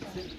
Sí.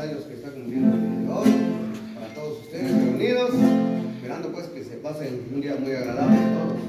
años que está cumpliendo el día de hoy, para todos ustedes reunidos, esperando pues que se pasen un día muy agradable a todos.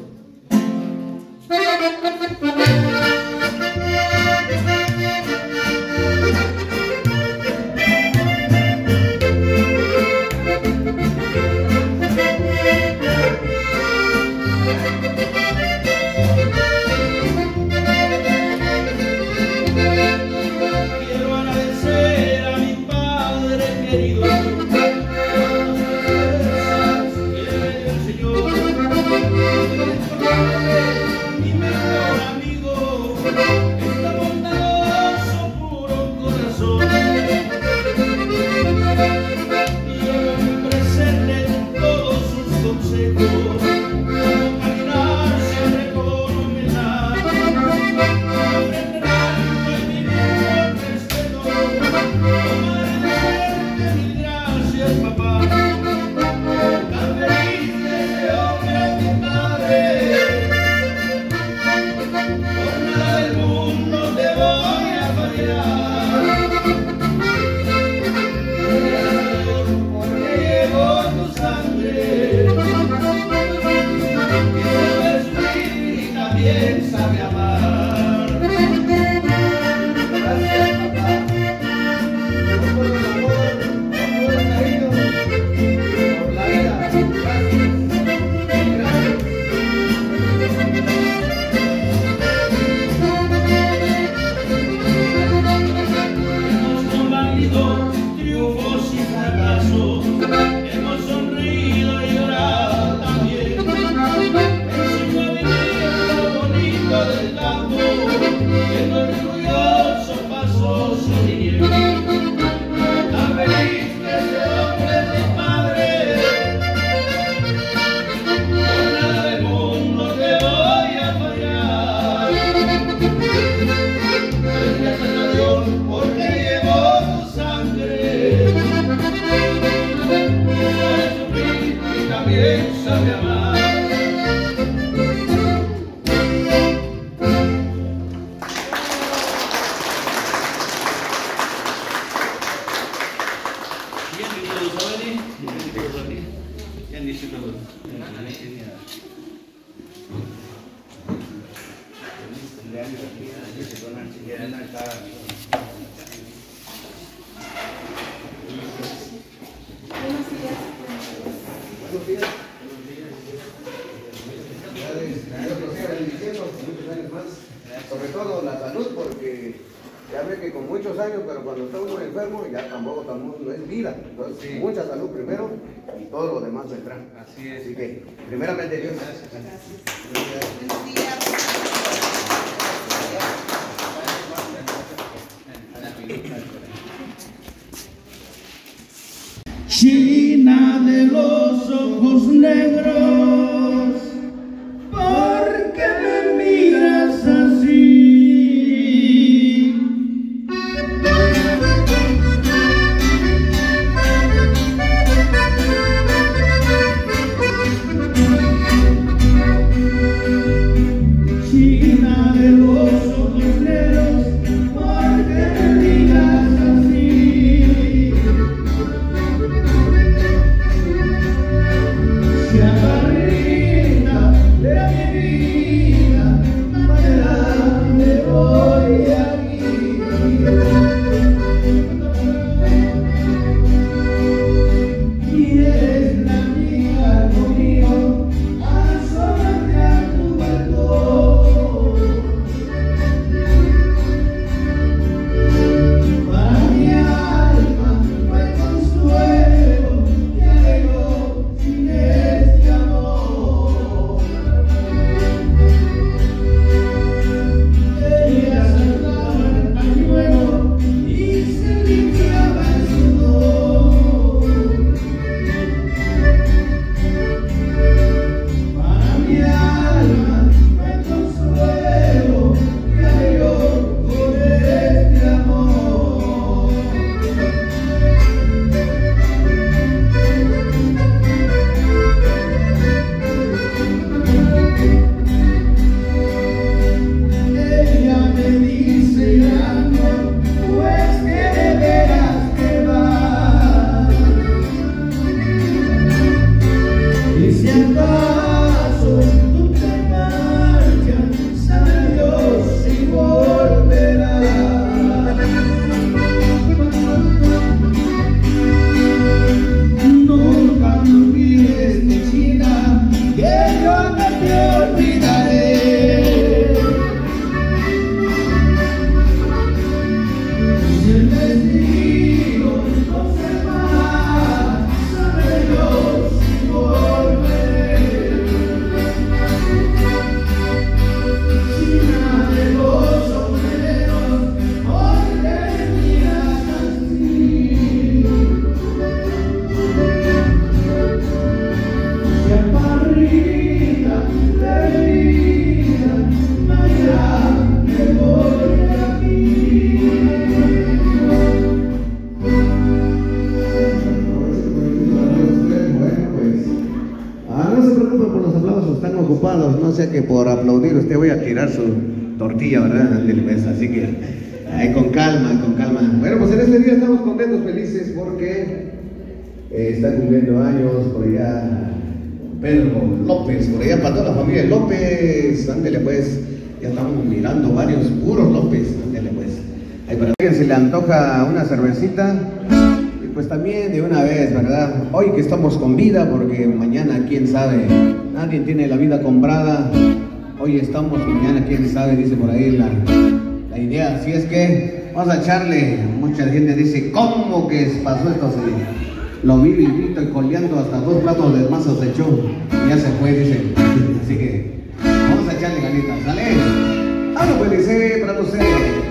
Que por aplaudir usted voy a tirar su tortilla, ¿verdad? Ándele, pues, Así que, ahí con calma, con calma. Bueno, pues en este día estamos contentos, felices, porque eh, está cumpliendo años por allá Pedro López, por allá para toda la familia López. Ándele, pues. Ya estamos mirando varios puros López. Ándele, pues. Ahí para alguien se le antoja una cervecita. Pues también de una vez, ¿verdad? Hoy que estamos con vida, porque mañana quién sabe, nadie tiene la vida comprada. Hoy estamos, mañana quién sabe, dice por ahí la, la idea. Así es que vamos a echarle. Mucha gente dice, ¿cómo que pasó esto así? Lo vi vivito y coleando hasta dos platos de masa se echó. Y ya se fue, dice. Así que vamos a echarle ganitas, ¿sale? Hablo pues dice para usted.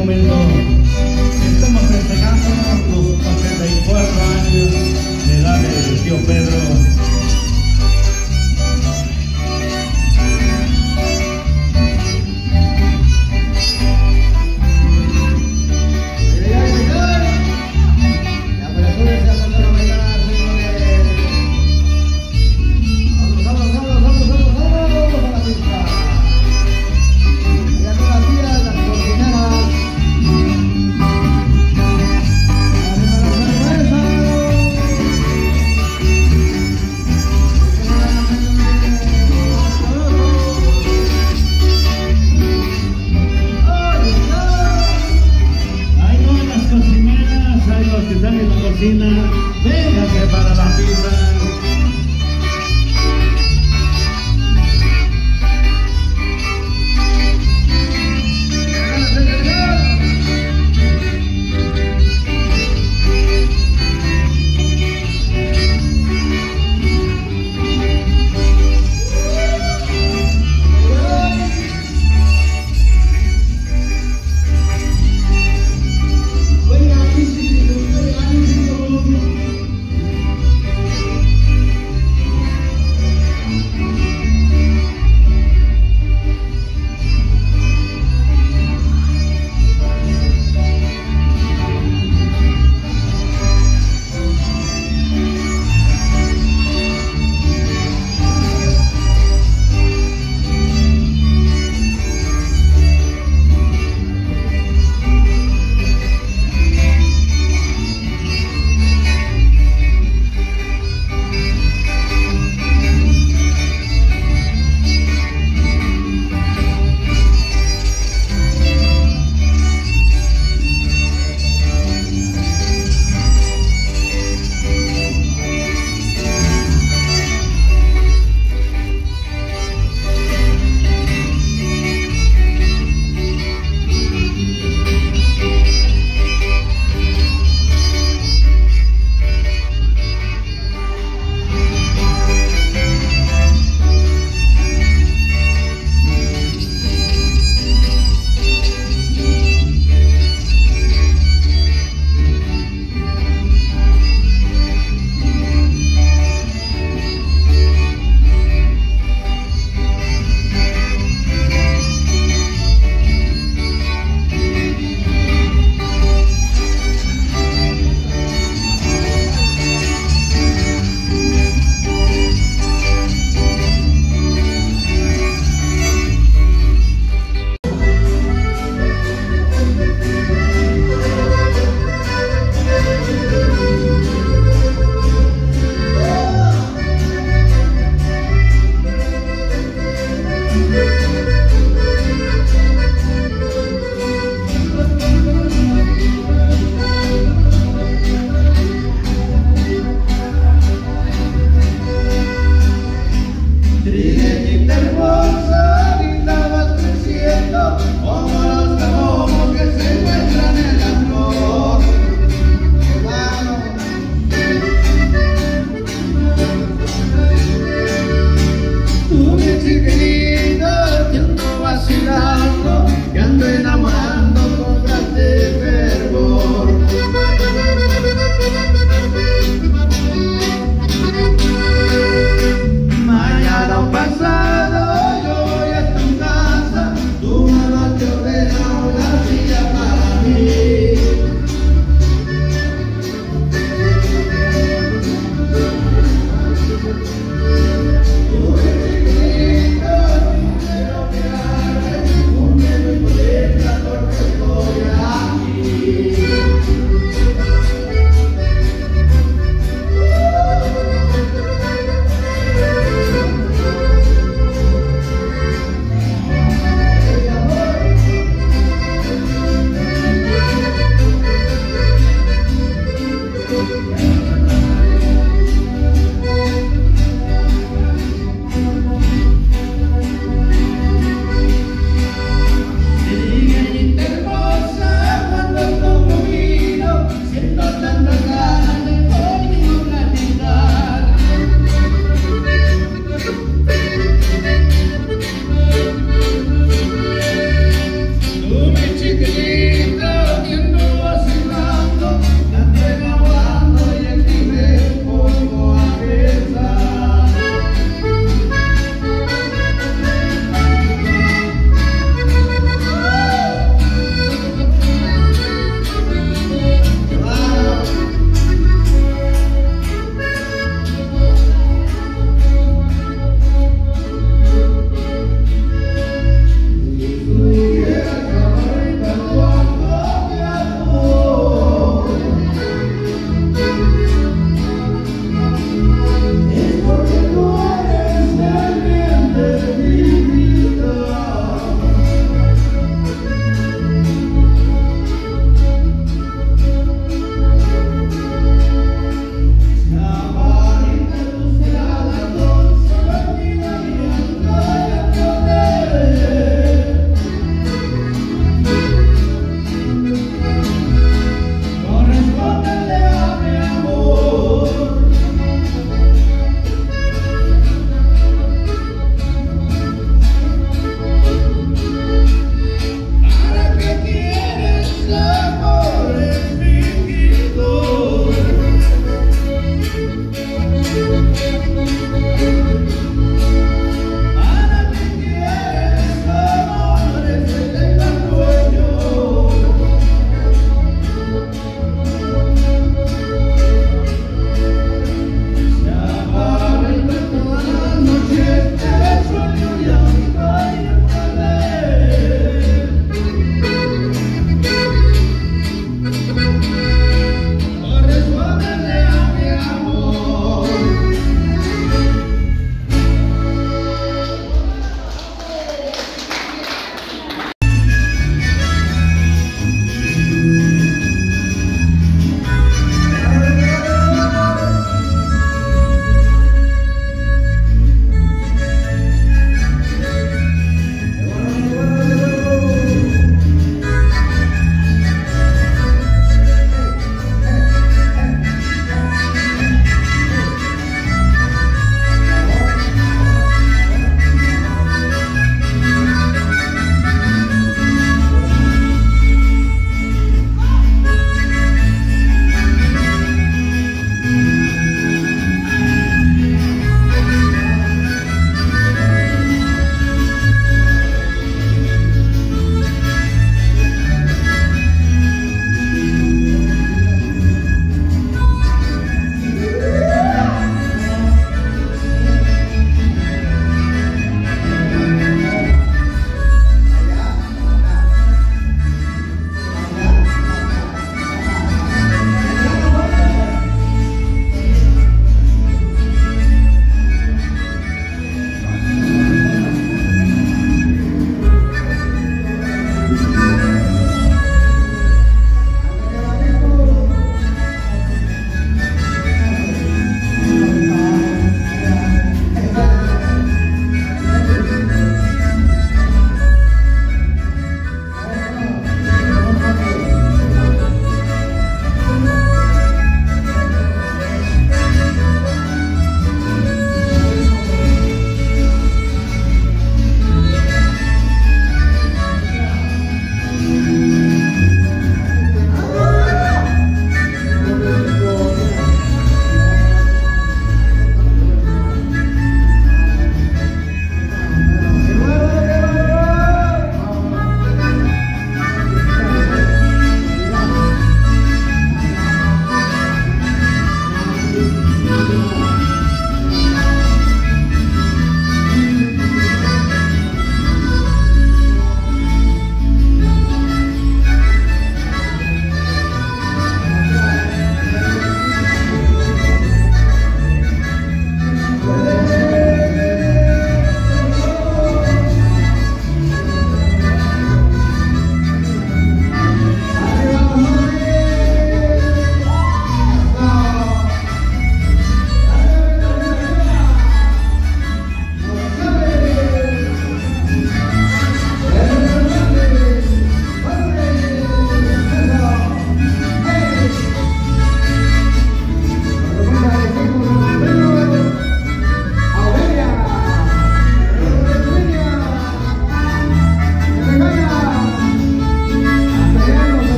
Momento.